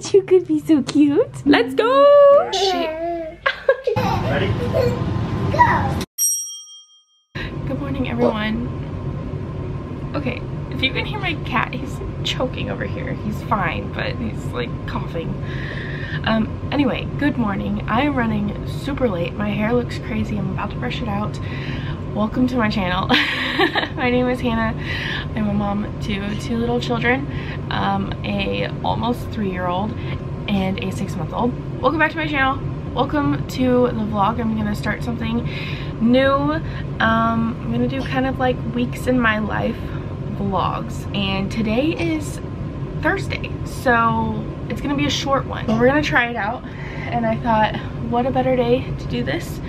that you could be so cute. Let's go. She Ready? Go. Good morning, everyone. Okay, if you can hear my cat, he's choking over here. He's fine, but he's like coughing. Um, anyway, good morning. I am running super late. My hair looks crazy. I'm about to brush it out. Welcome to my channel. my name is Hannah. I'm a mom to two little children, um, a almost three-year-old and a six-month-old. Welcome back to my channel. Welcome to the vlog. I'm gonna start something new. Um, I'm gonna do kind of like weeks in my life vlogs and today is Thursday so it's gonna be a short one. We're gonna try it out and I thought what a better day to do this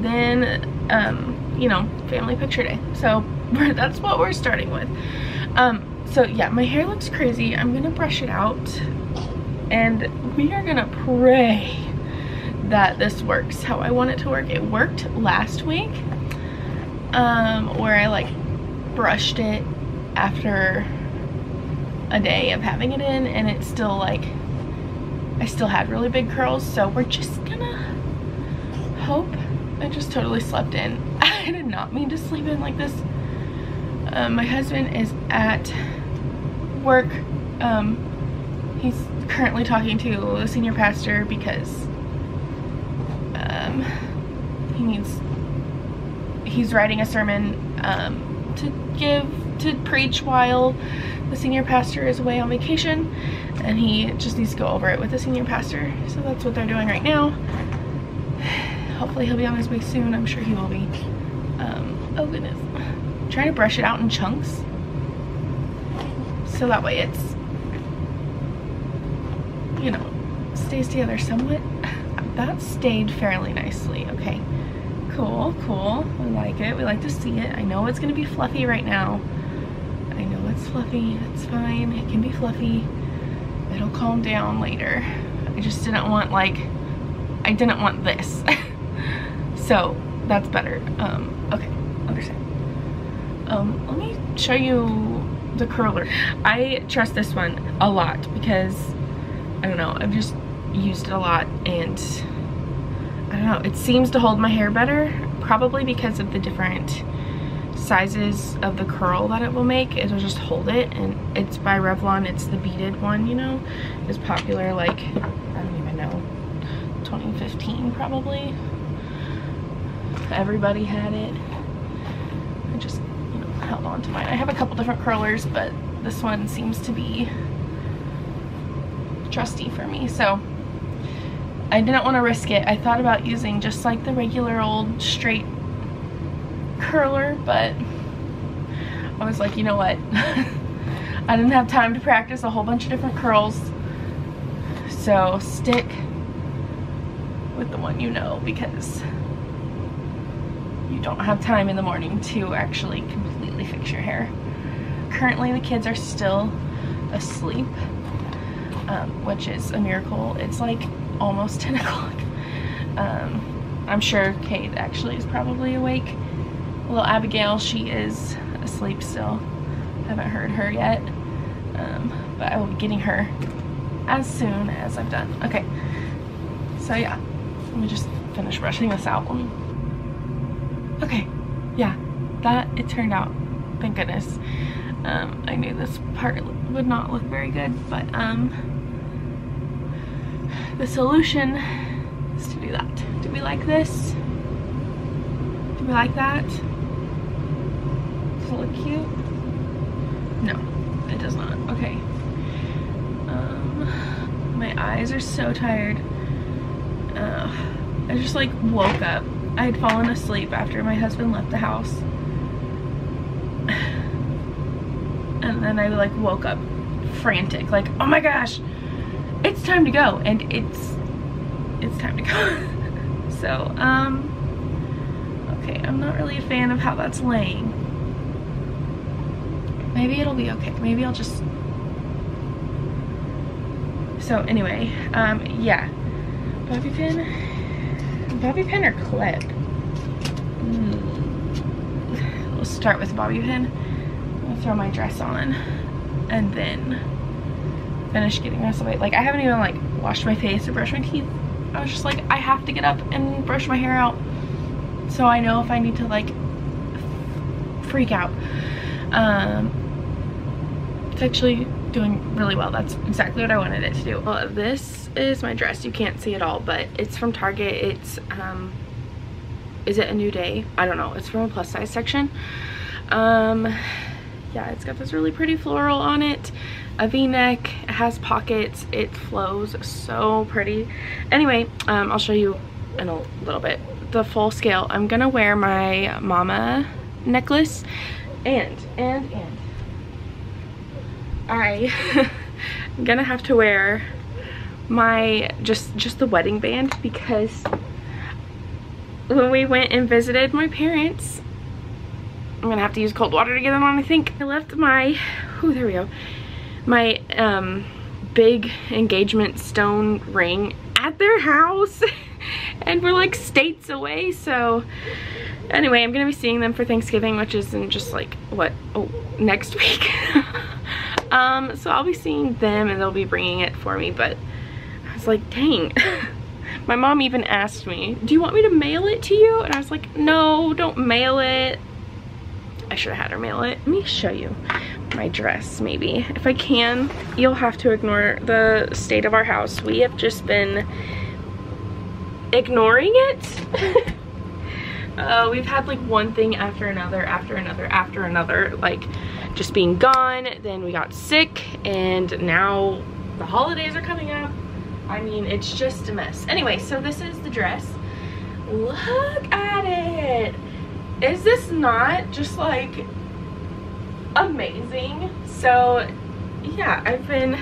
than um, you know family picture day. So that's what we're starting with. Um, so yeah my hair looks crazy. I'm gonna brush it out. And we are gonna pray that this works how I want it to work. It worked last week um, where I like brushed it after a day of having it in and it's still like I still had really big curls. So we're just gonna hope I just totally slept in not mean to sleep in like this. Um, my husband is at work. Um, he's currently talking to the senior pastor because um, he needs he's writing a sermon um, to give to preach while the senior pastor is away on vacation. And he just needs to go over it with the senior pastor. So that's what they're doing right now. Hopefully he'll be on his way soon. I'm sure he will be oh goodness. I'm trying to brush it out in chunks. So that way it's you know stays together somewhat. That stayed fairly nicely. Okay. Cool cool. We like it. We like to see it. I know it's gonna be fluffy right now. I know it's fluffy, it's fine, it can be fluffy. It'll calm down later. I just didn't want like, I didn't want this. so that's better. Um, okay, understand. Um, let me show you the curler. I trust this one a lot because, I don't know, I've just used it a lot and I don't know, it seems to hold my hair better, probably because of the different sizes of the curl that it will make it'll just hold it and it's by Revlon it's the beaded one you know it's popular like I don't even know 2015 probably everybody had it I just you know held on to mine I have a couple different curlers but this one seems to be trusty for me so I didn't want to risk it I thought about using just like the regular old straight curler, but I was like, you know what? I didn't have time to practice a whole bunch of different curls. So stick with the one you know because you don't have time in the morning to actually completely fix your hair. Currently the kids are still asleep, um, which is a miracle. It's like almost 10 o'clock. Um, I'm sure Cade actually is probably awake little Abigail, she is asleep still. Haven't heard her yet. Um, but I will be getting her as soon as I'm done. Okay, so yeah, let me just finish brushing this out. Okay, yeah, that it turned out, thank goodness. Um, I knew this part would not look very good, but um, the solution is to do that. Do we like this? Do we like that? Does it look cute? No, it does not. Okay. Um, my eyes are so tired. Uh, I just like woke up. I had fallen asleep after my husband left the house. And then I like woke up frantic, like, oh my gosh, it's time to go. And it's, it's time to go. so, um, okay, I'm not really a fan of how that's laying. Maybe it'll be okay. Maybe I'll just... So anyway, um, yeah. Bobby pin? Bobby pin or clip? Mm. We'll start with bobby pin. I'll throw my dress on and then finish getting dressed away. Like I haven't even like washed my face or brushed my teeth. I was just like, I have to get up and brush my hair out. So I know if I need to like freak out. Um, it's actually doing really well. That's exactly what I wanted it to do. Well, this is my dress. You can't see it all, but it's from Target. It's, um, is it a new day? I don't know. It's from a plus size section. Um, yeah, it's got this really pretty floral on it. A v-neck, it has pockets, it flows so pretty. Anyway, um, I'll show you in a little bit. The full scale, I'm gonna wear my mama necklace and, and, and I am gonna have to wear my just just the wedding band because when we went and visited my parents I'm gonna have to use cold water to get them on I think. I left my oh there we go. My um big engagement stone ring at their house. And we're like states away so anyway i'm gonna be seeing them for thanksgiving which is in just like what oh next week um so i'll be seeing them and they'll be bringing it for me but i was like dang. My mom even asked me do you want me to mail it to you? And i was like no don't mail it. I should have had her mail it. Let me show you my dress maybe. If i can you'll have to ignore the state of our house. We have just been ignoring it. Uh, we've had like one thing after another after another after another. Like just being gone then we got sick and now the holidays are coming up. I mean it's just a mess. Anyway so this is the dress. Look at it. Is this not just like amazing? So yeah i've been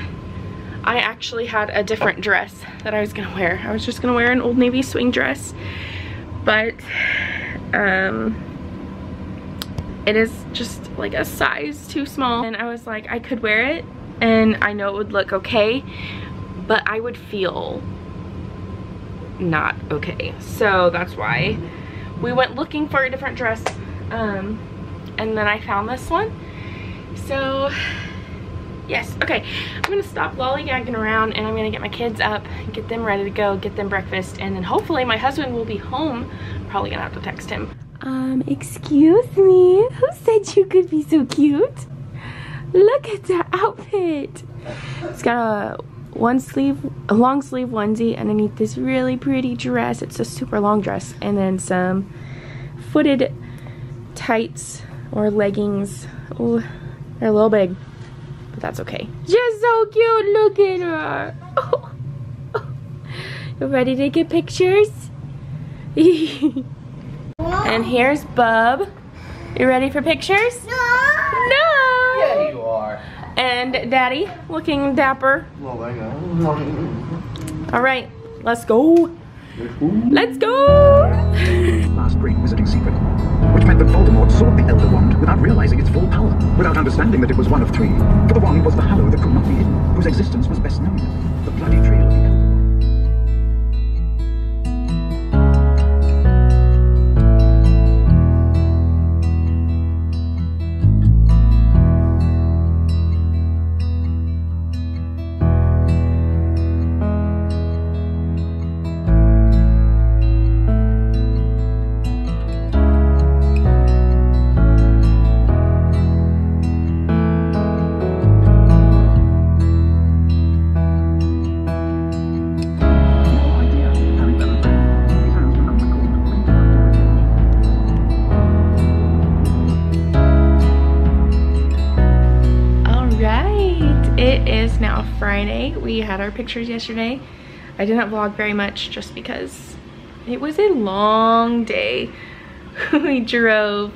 I actually had a different dress that I was gonna wear. I was just gonna wear an Old Navy swing dress, but um, it is just like a size too small. And I was like, I could wear it and I know it would look okay, but I would feel not okay. So that's why we went looking for a different dress um, and then I found this one. So yes okay i'm gonna stop lollygagging around and i'm gonna get my kids up get them ready to go get them breakfast and then hopefully my husband will be home probably gonna have to text him um excuse me who said you could be so cute look at the outfit it's got a one sleeve a long sleeve onesie underneath this really pretty dress it's a super long dress and then some footed tights or leggings oh they're a little big but that's okay. Just so cute, look at her. Oh. You ready to get pictures? and here's Bub. You ready for pictures? No. No. Yeah, you are. And Daddy, looking dapper. Well, I know. All right, let's go. Let's go. last great wizarding secret, which meant that Voldemort sought the Elder Wand without realizing its full power, without understanding that it was one of three. For the wand was the hallow that could not be hidden, whose existence was best known, the bloody trail Friday. We had our pictures yesterday. I didn't vlog very much just because it was a long day. we drove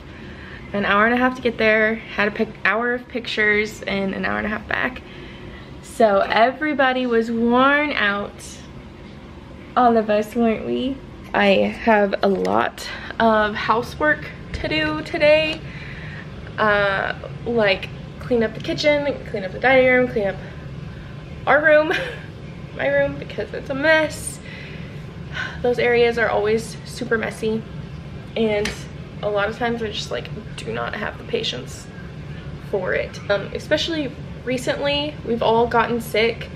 an hour and a half to get there, had a pic hour of pictures and an hour and a half back. So everybody was worn out. All of us, weren't we? I have a lot of housework to do today. Uh, like clean up the kitchen, clean up the dining room, clean up our room, my room because it's a mess. Those areas are always super messy and a lot of times I just like do not have the patience for it. Um, especially recently we've all gotten sick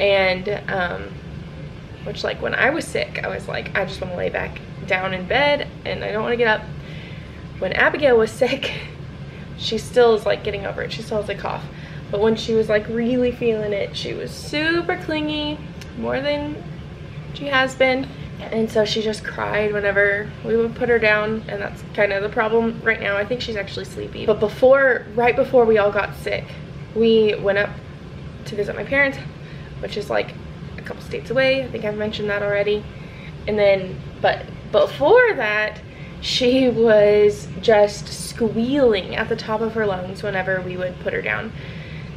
and um, which like when I was sick, I was like, I just want to lay back down in bed and I don't want to get up. When Abigail was sick, she still is like getting over it. She still has a cough. But when she was like really feeling it, she was super clingy, more than she has been. And so she just cried whenever we would put her down. And that's kind of the problem right now. I think she's actually sleepy. But before, right before we all got sick, we went up to visit my parents, which is like a couple states away. I think I've mentioned that already. And then, but before that, she was just squealing at the top of her lungs whenever we would put her down.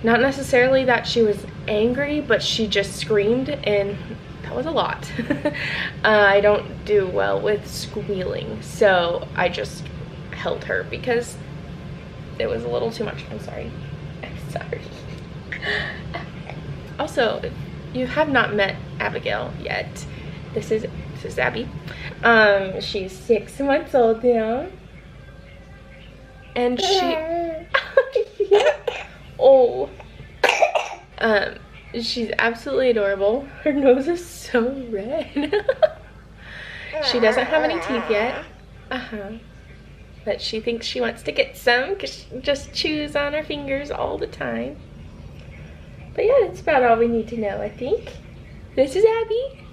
Not necessarily that she was angry, but she just screamed and that was a lot. uh, I don't do well with squealing, so I just held her because it was a little too much. I'm sorry. I'm sorry. also, you have not met Abigail yet, this is this is Abby. Um, she's six months old now. And she Oh um she's absolutely adorable. Her nose is so red. she doesn't have any teeth yet. Uh-huh. But she thinks she wants to get some because she just chews on her fingers all the time. But yeah, that's about all we need to know, I think. This is Abby.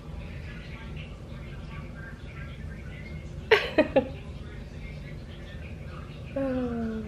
oh.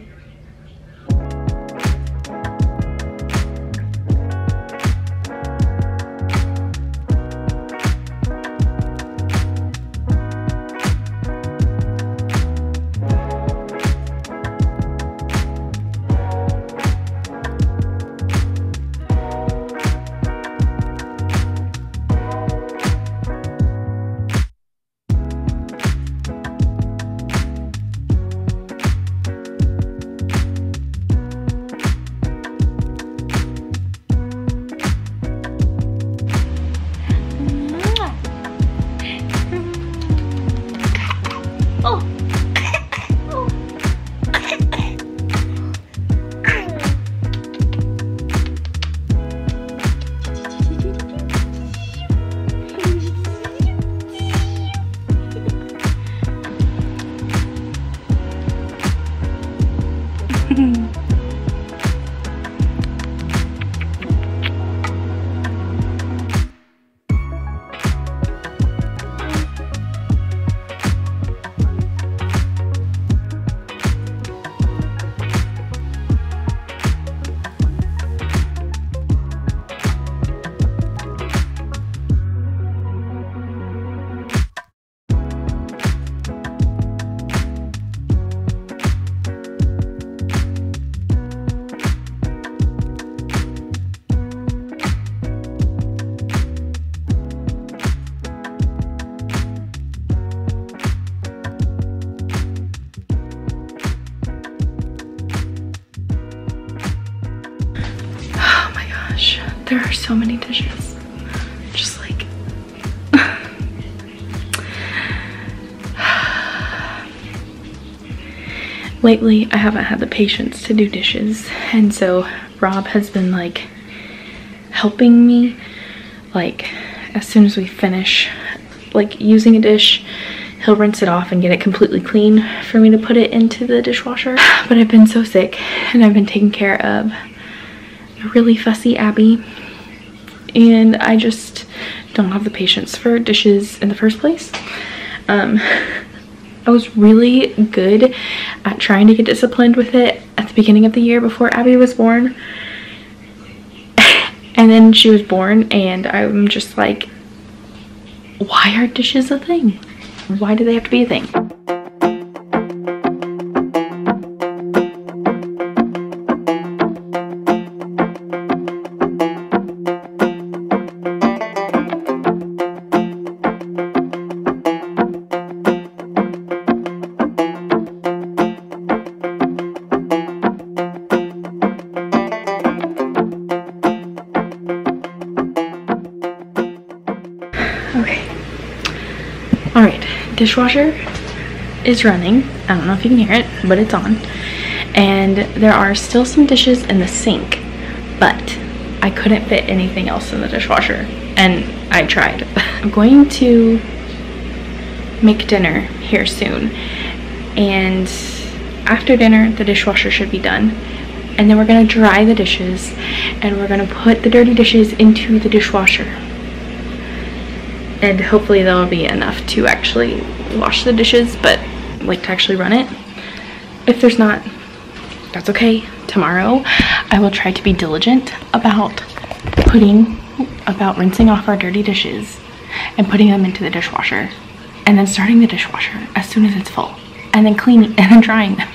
Lately, I haven't had the patience to do dishes, and so Rob has been like helping me like as soon as we finish like using a dish he'll rinse it off and get it completely clean for me to put it into the dishwasher. But I've been so sick and I've been taking care of a really fussy Abby and I just don't have the patience for dishes in the first place. Um I was really good at trying to get disciplined with it at the beginning of the year before Abby was born. And then she was born and I'm just like why are dishes a thing? Why do they have to be a thing dishwasher is running. I don't know if you can hear it, but it's on. And there are still some dishes in the sink, but I couldn't fit anything else in the dishwasher and I tried. I'm going to make dinner here soon and after dinner the dishwasher should be done and then we're gonna dry the dishes and we're gonna put the dirty dishes into the dishwasher and hopefully that'll be enough to actually wash the dishes but like to actually run it. If there's not that's okay. Tomorrow i will try to be diligent about putting about rinsing off our dirty dishes and putting them into the dishwasher and then starting the dishwasher as soon as it's full and then cleaning and then drying them.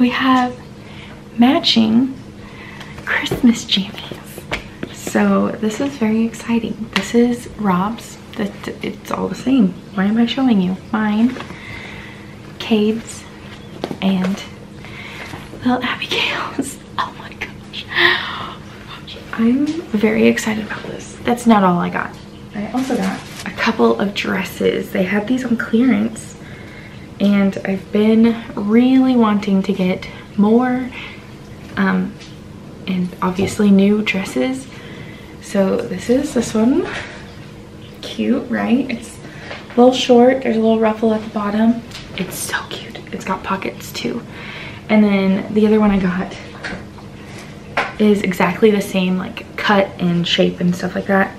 We have matching christmas jammies so this is very exciting. This is rob's it's all the same. Why am i showing you? Mine cade's and little abigail's oh my gosh. I'm very excited about this. That's not all i got. I also got a couple of dresses. They had these on clearance and i've been really wanting to get more um and obviously new dresses so this is this one. Cute right? It's a little short. There's a little ruffle at the bottom. It's so cute. It's got pockets too. And then the other one i got is exactly the same like cut and shape and stuff like that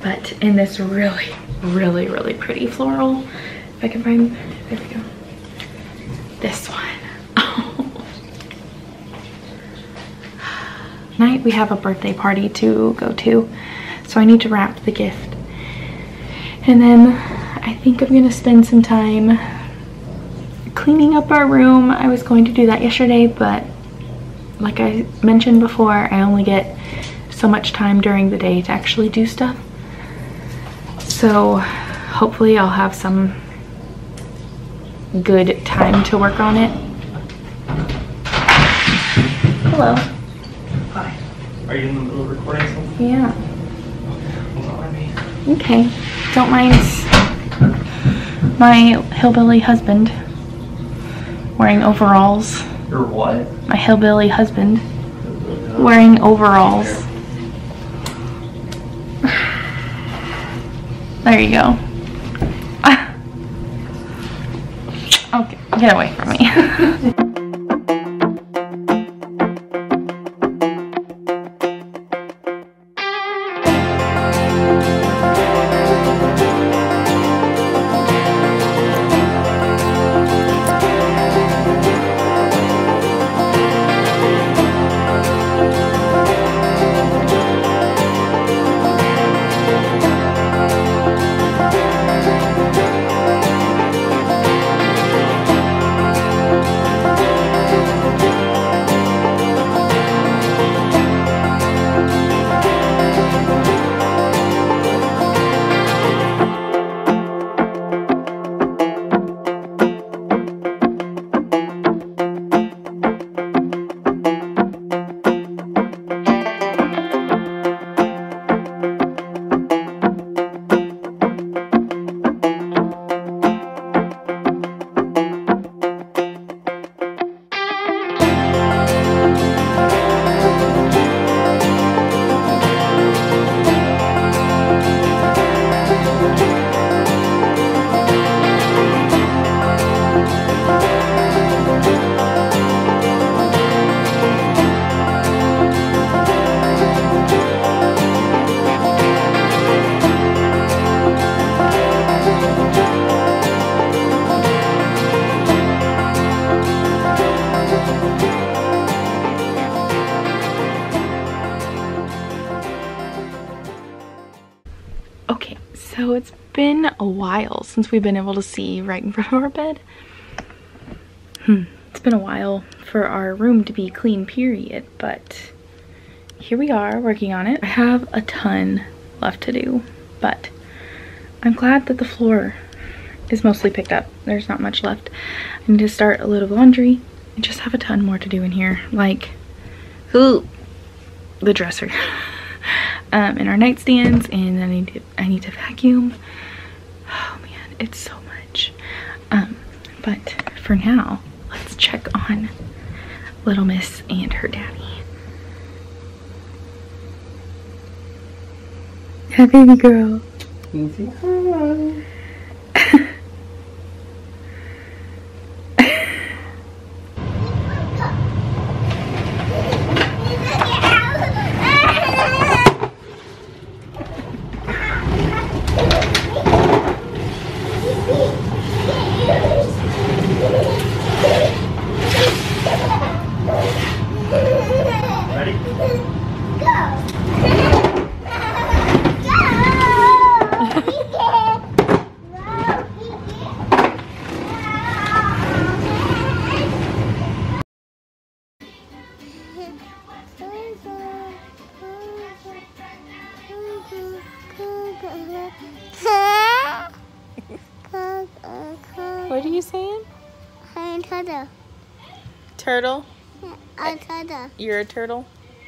but in this really really really pretty floral. If i can find there we go. This one night we have a birthday party to go to. So I need to wrap the gift. And then I think I'm gonna spend some time cleaning up our room. I was going to do that yesterday but like I mentioned before I only get so much time during the day to actually do stuff. So hopefully I'll have some good time to work on it. Hello. Are you in the middle of recording something? yeah Hold on, me. Okay, don't mind my hillbilly husband wearing overalls. Or what? My hillbilly husband wearing overalls. There you go. Okay, get away from me. since we've been able to see right in front of our bed. Hmm, it's been a while for our room to be clean, period, but here we are working on it. I have a ton left to do, but I'm glad that the floor is mostly picked up. There's not much left. I need to start a load of laundry I just have a ton more to do in here. Like, ooh, the dresser. um, and our nightstands, and I need to I need to vacuum. Man, it's so much. Um, but for now, let's check on Little Miss and her daddy. Hi, baby girl. Ready? Turtle? A turtle. You're a turtle?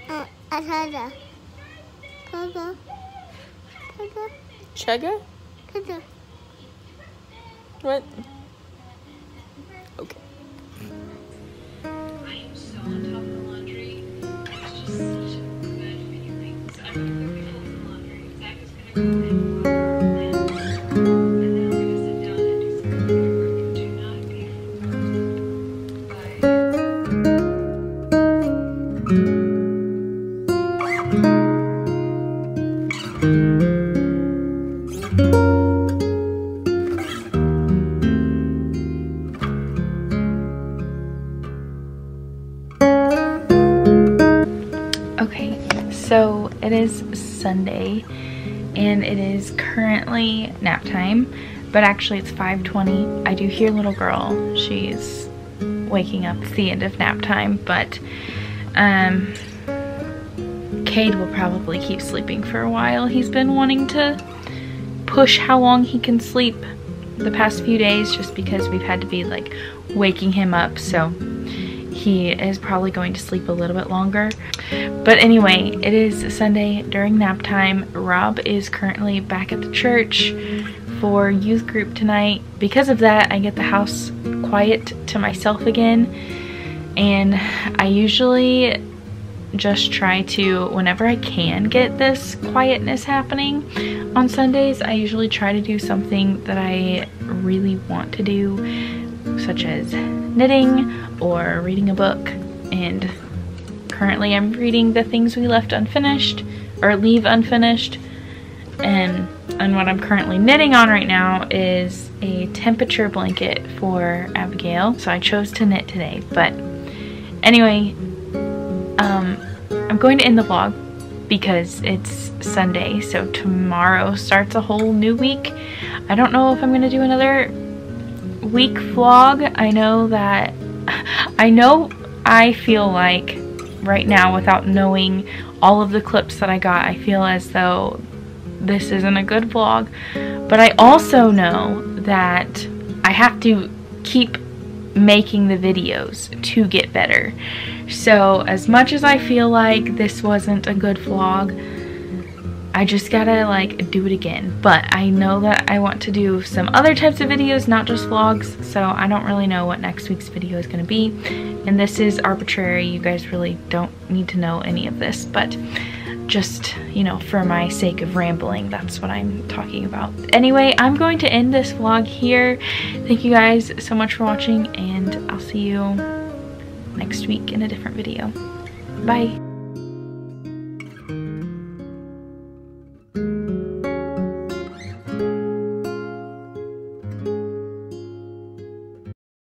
Uh, a turtle. Turtle. Turtle. Chugga? Turtle. What? Okay. But actually it's 5:20. I do hear little girl. She's waking up. It's the end of nap time, but um Cade will probably keep sleeping for a while. He's been wanting to push how long he can sleep the past few days just because we've had to be like waking him up. So he is probably going to sleep a little bit longer. But anyway, it is Sunday during nap time. Rob is currently back at the church for youth group tonight. Because of that, I get the house quiet to myself again. And I usually just try to, whenever I can get this quietness happening on Sundays, I usually try to do something that I really want to do, such as knitting or reading a book. And currently I'm reading The Things We Left Unfinished, or Leave Unfinished. And, and what I'm currently knitting on right now is a temperature blanket for Abigail. So I chose to knit today. But anyway, um, I'm going to end the vlog because it's Sunday, so tomorrow starts a whole new week. I don't know if I'm going to do another week vlog. I know that, I know I feel like right now without knowing all of the clips that I got, I feel as though this isn't a good vlog. But I also know that I have to keep making the videos to get better. So as much as I feel like this wasn't a good vlog, I just gotta like do it again. But I know that I want to do some other types of videos, not just vlogs. So I don't really know what next week's video is gonna be. And this is arbitrary. You guys really don't need to know any of this. But just, you know, for my sake of rambling, that's what I'm talking about. Anyway, I'm going to end this vlog here. Thank you guys so much for watching and I'll see you next week in a different video. Bye.